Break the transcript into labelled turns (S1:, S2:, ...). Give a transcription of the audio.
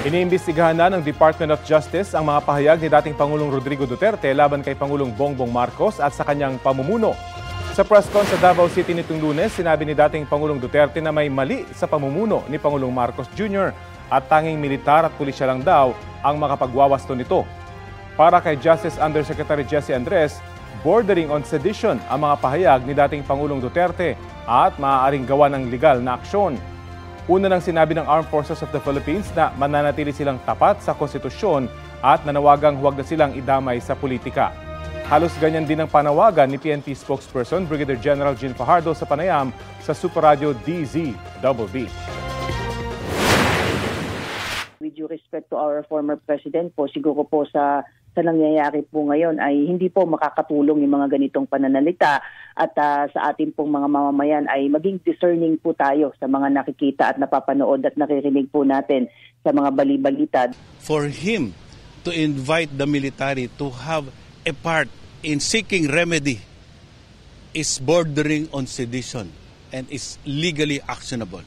S1: Iniimbestigahan na ng Department of Justice ang mga pahayag ni dating Pangulong Rodrigo Duterte laban kay Pangulong Bongbong Marcos at sa kanyang pamumuno. Sa press con sa Davao City nitong lunes, sinabi ni dating Pangulong Duterte na may mali sa pamumuno ni Pangulong Marcos Jr. at tanging militar at pulisya lang daw ang makapagwawasto nito. Para kay Justice Undersecretary Jesse Andres, bordering on sedition ang mga pahayag ni dating Pangulong Duterte at maaaring gawa ng legal na aksyon. Una nang sinabi ng Armed Forces of the Philippines na mananatili silang tapat sa konstitusyon at nanawagang huwag na silang idamay sa politika. Halos ganyan din ang panawagan ni PNP spokesperson Brigadier General Jean Fajardo sa panayam sa Super Radio DZBB.
S2: with due respect to our former president po, siguro po sa sa nangyayari po ngayon ay hindi po makakatulong yung mga ganitong pananalita at ah, sa ating pong mga mamamayan ay maging discerning po tayo sa mga nakikita at napapanood at naririnig po natin sa mga balibalita.
S3: for him to invite the military to have a part in seeking remedy is bordering on sedition and is legally actionable.